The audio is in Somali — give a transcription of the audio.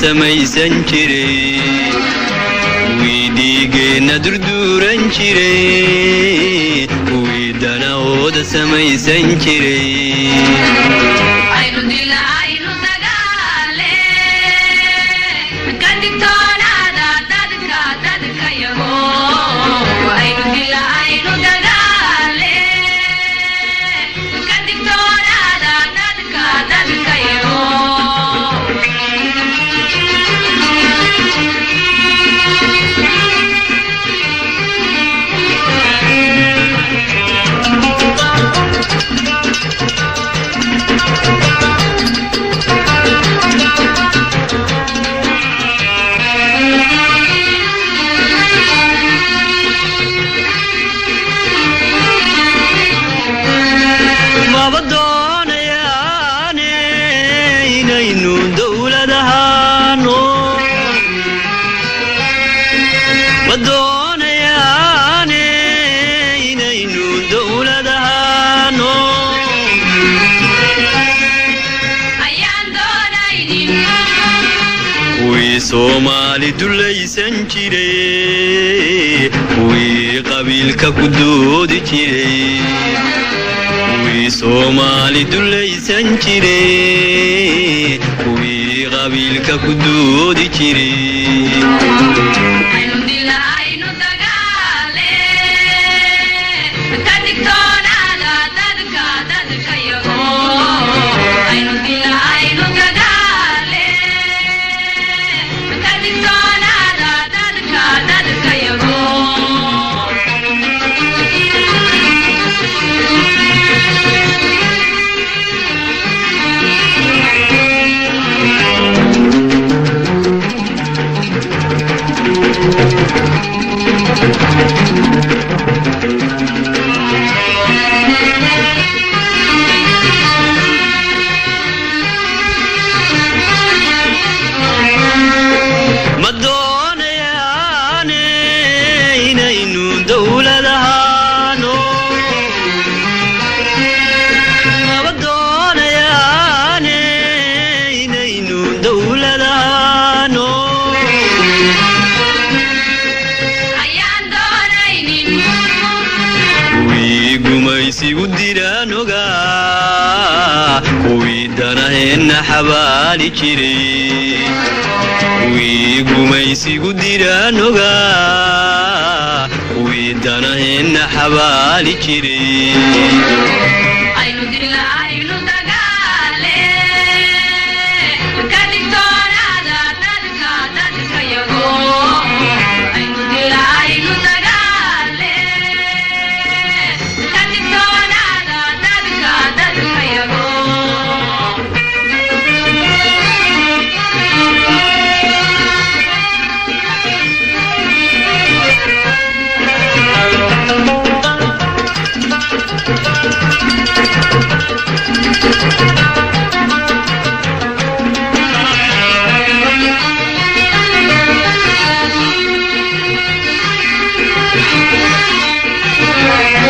samaysan jiray wii dhiigeenna durduuran jiray wii danahooda samaysan jiray ma doonayaane inaynu dowlad ahaano ayaan doonaynin wii soomaali dulaysan jiray wii qabiilka ku doodi jiray wii soomaali dulaysan jiray wii qabiilka ku doodi jiray ma diraan ogaa kuwii danaheenna xabaali jiray kuwii gumaysigu diraan xabaali jiray